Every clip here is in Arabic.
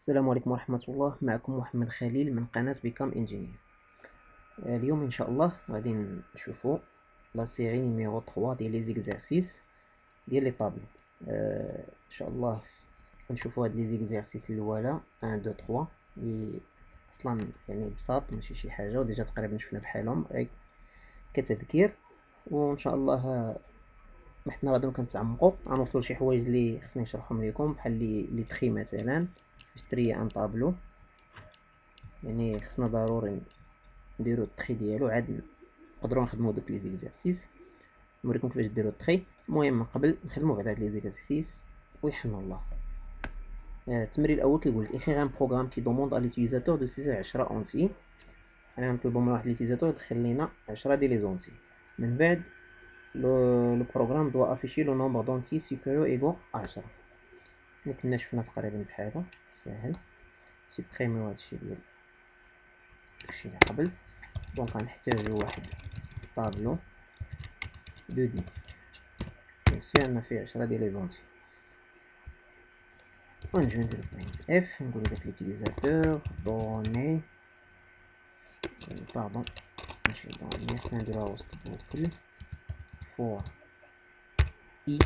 السلام عليكم ورحمة الله. معكم محمد خليل من قناة Become Engineer اليوم إن شاء الله غادي نشوفو la série numéro 3 ديال les exercices ديال les tableaux إن شاء الله نشوفو هاد les exercices الأولى. 1 2 3 لي أصلا يعني بساط ماشي شي حاجة و déjà تقريبا شفنا بحالهم. غير كتذكير. وإن شاء الله حنا غادي كنتعمقوا غنوصلوا لشي حوايج اللي خصني نشرحهم لكم بحال les tris مثلا. باش trier un tableau. يعني خصنا ضروري نديرو ال tri ديالو. عاد نقدروا نخدمو دوك les exercices نوريكم كيفاش ديرو ال tri. المهم من قبل نخدمو بعد هاد les exercices ويحن الله. آه، التمرين الأول كيقول لك écrire un programme qui demande à l'utilisateur de saisir 10 entiers. أنا نطلبو من واحد l'utilisateur يدخل لينا 10 ديال les entiers. من بعد le programme doit afficher le nombre d'entiers supérieurs égaux 10 اللي كنا شفنا تقريبا بحالو ساهل. سوبريميو هادشي ديال داكشي اللي قبل. donc غنحتاجو واحد tableau de dix bien sûr عندنا فيه عشرة ديال les entiers ونجيو نديرو printf نقولو داك l'utilisateur donner pardon ماشي donner خصنا نديروها وسط boucle فور اي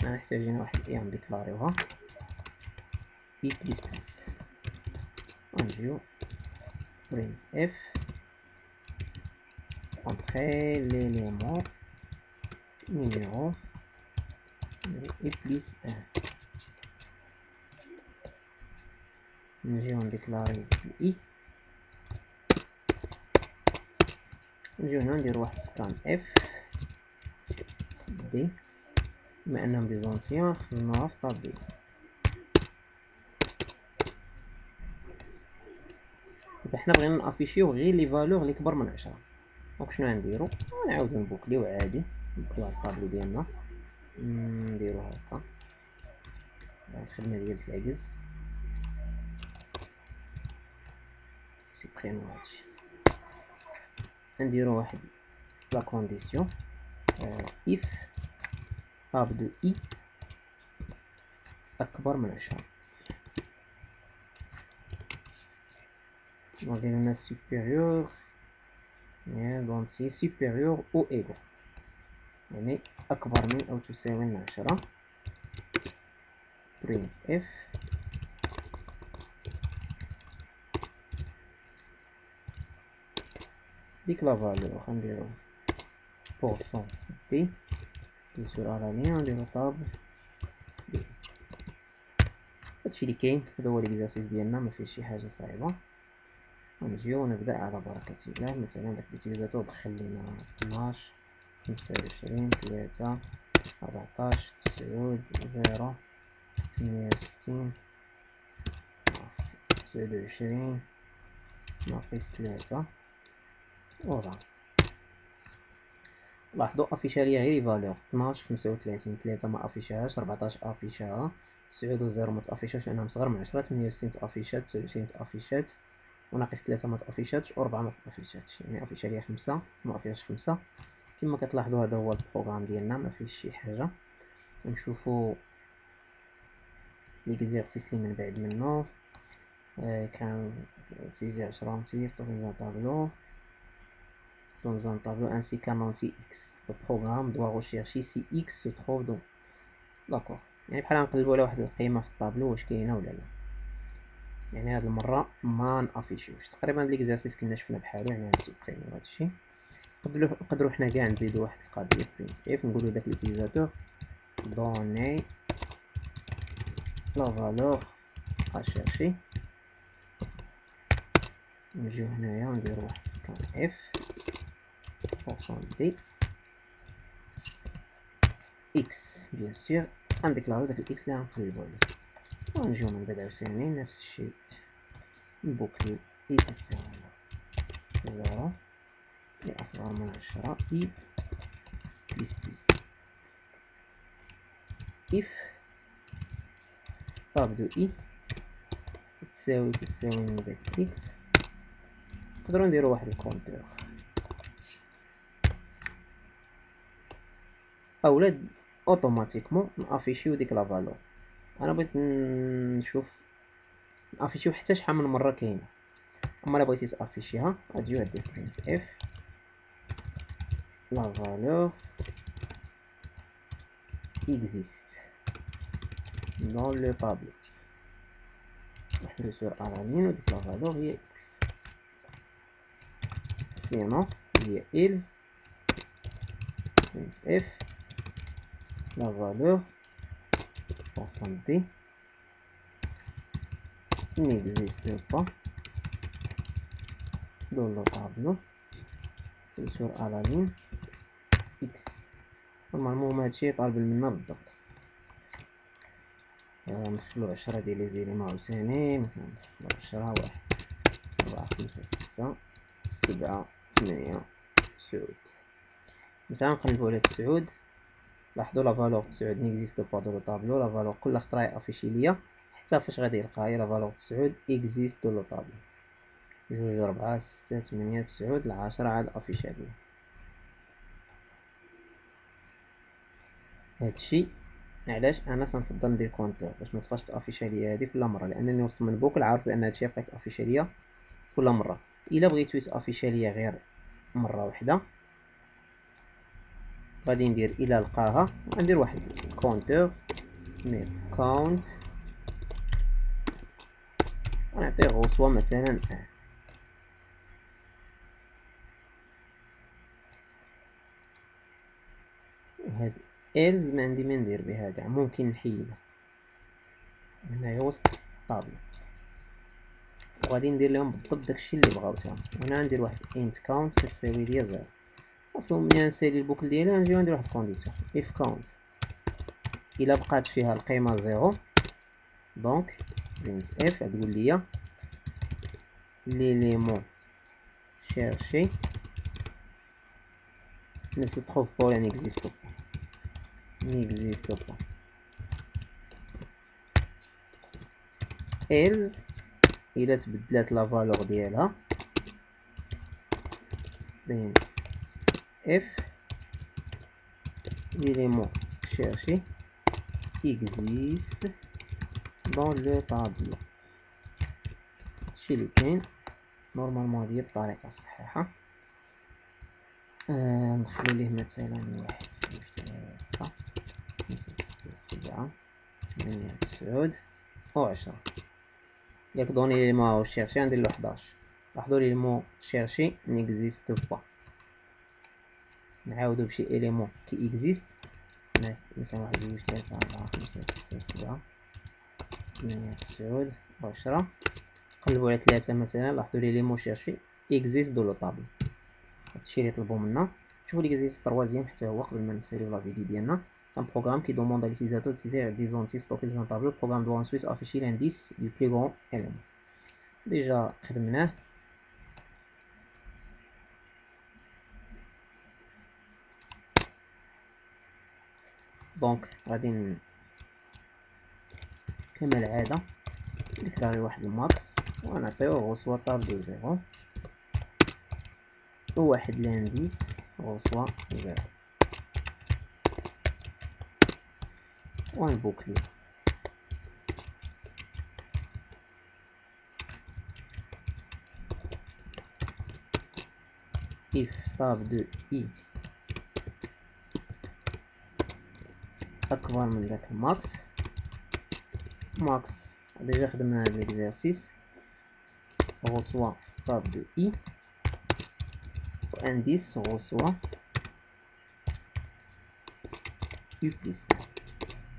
حنا محتاجين واحد اي غنديكلاريوها i plus plus. نجيو print f. Après l'élément numéro. Et plus 1 نجيو نديكلاري i. نجيو هنا نديرو واحد scanf. دي بما أنهم des entiers خدمناها في دابا حنا بغينا نافيشيو غير les valeurs اللي كبر من عشرة. donc شنو غنديرو؟ نعاودو نبوكليو عادي نبوكليو على الطابلو ديالنا. نديرو هكا. الخدمة ديال العجز. سيبريمو هادشي نديرو واحد la condition. if tab de i اكبر من عشرة Donc, il a supérieur. donc c'est supérieur ou égal. يعني أكبر من أو تساوي من عشرة printf. ديك la valeur غنديرو pourcent d sur à la ligne نديرو tab هادشي اللي كاين هذا هو l'exercice ديالنا مفيه شي حاجة صعيبة ونجيو ونبدأ على بركة الله مثلا داك ال utilisateur دخل لينا اثناش خمسة وعشرين ثلاثة أربعتاش تسعود zéro ثمانية وستين تسعود وعشرين ناقص ثلاثة وربعة لاحظوا افيشا ليا غير valeur 12 35 3 ما افيشاهاش 14 افيشاها 9 و zéro ما تأفيشاش لانهم صغر من 10 68 تأفيشات 29 تأفيشات وناقص ثلاثة ما تافيشاتش وربعة ما تافيشاتش يعني افيشا ليا خمسة ما أفيشاش خمسة. كما كتلاحظوا هذا هو ال programme ديالنا ما فيش شي حاجة. نشوفوا l'exercice اللي من بعد منه. آه كان saisir عشرة test dans un tableau dans un tableau ainsi qu' un entier x le programme doit rechercher si x se trouve dans d'accord. يعني بحال نقلبوا على واحد القيمة في الطابلو واش كاينة ولا لا. يعني هاد المرة ما نافيشيوش تقريبا l'exercice كنا شفنا بحالو يعني نسوبريميو هادشي نقدرو نقدرو حنا كاع نزيدو واحد القضية printf نقولو داك l'utilisateur donner la valeur à chercher نجيو هنايا ونديرو واحد scanf pourcent d x bien sûr غنديكلارو داك ال x اللي غنقلبو عليه ونجيو من بعد عاوتاني نفس الشيء نبوكليو i تتساوي zéro i اصغر من عشرة i plus plus if tab de i تساوي تتساوي من x نقدرو نديرو واحد ال compteur اولا automatiquement نأفيشيو ديك la valeur. أنا بغيت نشوف نأفيشيو حتى شحال من مرة كاينة. أما ألا بغيتي تأفيشيها غتجي غدير printf la valeur existe dans le tableau. à la ligne وديك la valeur هي x. Sinon هي else printf la valeur pourcentage n'existe pas dans le tableau. Sur à la ligne x نورمالمون هادشي طالب منا بالضبط ندخلو عشرة ديال لي زيليمون عاوتاني مثلا ندخلو عشرة واحد أربعة خمسة ستة سبعة ثمانية تسعود مثلا نقلبو على تسعود لاحظوا la valeur تسعود n'existe pas dans le tableau la valeur كل خطرة يافيشي ليا حتى فاش غادي يلقاها هي la valeur تسعود existe dans le tableau. جوج ربعة ستة ثمانية تسعود العشرة عاد affiche عليا هادشي علاش أنا تنفضل ندير compteur؟ باش ما تبقاش هادي كل مرة لانني وسط من boucle عارف بأن هادشي بقى تافيشا ليا كل مرة. إلا بغيتو يتافيشا ليا غير مرة واحدة غادي ندير إلى لقاها. غندير واحد compteur سميه count ونعطيه reçoit مثلا أه. هاد else ما عندي ما ندير بها كاع. ممكن نحيدها هنايا وسط الطابلة. وغادي ندير لهم بالضبط داكشي اللي بغاو تاهم. هنا ندير واحد int count كتساوي ليا zéro. صافي ملي نسالي ال boucle ديالي نجيو ندير واحد condition if count الا بقات فيها القيمة zéro donc printf غتقول ليا l'élément cherché ne se trouve pas ou n'existe pas. N'existe pas. else إلا تبدلات la valeur ديالها print f. L'élément cherché existe dans le tableau. هادشي اللي كاين normalement هادي الطريقة الصحيحة آه ندخلو ليه مثلا واحد جوج ثلاثة خمسة ستة سبعة ثمانية تسعود وعشرة ياك donner l'élément cherché ندير له حداش لاحظوا l'élément cherché n'existe pas نعاودو بشي élément qui existe مثلا واحد جوج ثلاثة أربعة خمسة ستة سبعة ثمانية تسعود وعشرة قلبو على ثلاثة مثلا لاحظوا l'élément cherché existe dans le tableau هادشي اللي طلبو منا شوفوا l'exercice troisième حتى هو قبل ما نساليو la vidéo ديالنا un programme qui demande à l'utilisateur de saisir dix entiers stockés dans un tableau. Le programme doit ensuite afficher l'indice du plus grand élément. Déjà, خدمناه donc غادي كما العادة نكريري واحد ال max ونعطيوه reçoit tableau zéro. وواحد l'indice reçoit zéro. ونبوكلي if tab de i أكبر من ذاك ال max. max déjà خدمنا هاد l'exercice reçoit tab de i indice reçoit i plus 1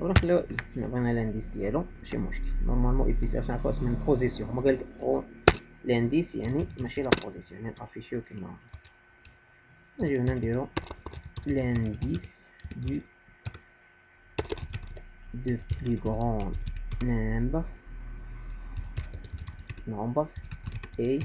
ولا نخليو بغينا l'indice ديالو. ماشي مشكل. normalement i plus باش نعرفو position هما قالك l'indice يعني ماشي la position يعني افيشيو كيما نجيو هنا نديرو l'indice du plus grand nombre. Nombre et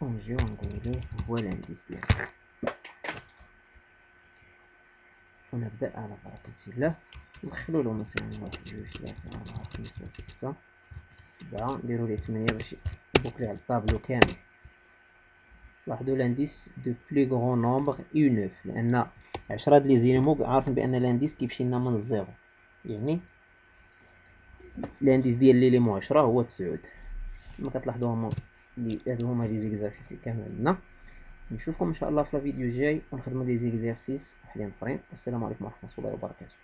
ونجيو نقولو هو l'indice ديالو ونبدأ على بركة الله ندخلو له مثلا واحد جوج ثلاثة أربعة خمسة ستة سبعة نديرو ليه تمنية باش يبوكلي على الطابلو كامل لاحظوا l'indice du plus grand nombre est neuf لأن عشرة د les éléments عارفين بأن l'indice كيمشي لنا من ال zéro. يعني ال indice ديال l'élément 10 هو 9 كما كتلاحظوا هما اللي هادو هما les exercices اللي كانوا عندنا نشوفكم إن شاء الله في الفيديو الجاي ونخدموا des exercices وحدين أخرين. والسلام عليكم ورحمة الله وبركاته.